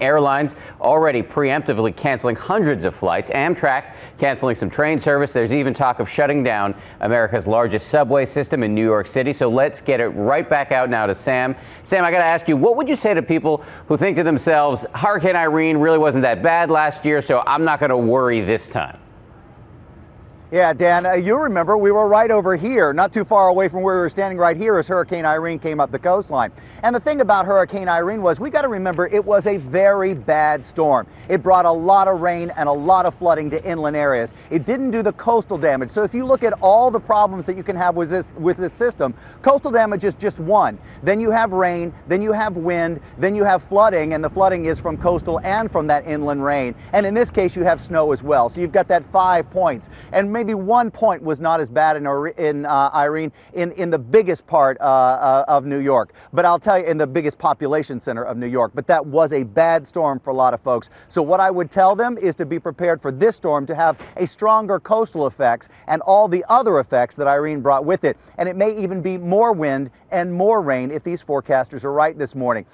Airlines already preemptively canceling hundreds of flights. Amtrak canceling some train service. There's even talk of shutting down America's largest subway system in New York City. So let's get it right back out now to Sam. Sam, I got to ask you, what would you say to people who think to themselves, Hurricane Irene really wasn't that bad last year, so I'm not going to worry this time? Yeah, Dan, uh, you remember we were right over here, not too far away from where we were standing right here as Hurricane Irene came up the coastline. And the thing about Hurricane Irene was we got to remember it was a very bad storm. It brought a lot of rain and a lot of flooding to inland areas. It didn't do the coastal damage. So if you look at all the problems that you can have with this with this system, coastal damage is just one. Then you have rain, then you have wind, then you have flooding, and the flooding is from coastal and from that inland rain. And in this case, you have snow as well. So you've got that five points. And maybe one point was not as bad in, in uh, Irene in, in the biggest part uh, uh, of New York. But I'll tell you, in the biggest population center of New York. But that was a bad storm for a lot of folks. So what I would tell them is to be prepared for this storm to have a stronger coastal effects and all the other effects that Irene brought with it. And it may even be more wind and more rain if these forecasters are right this morning.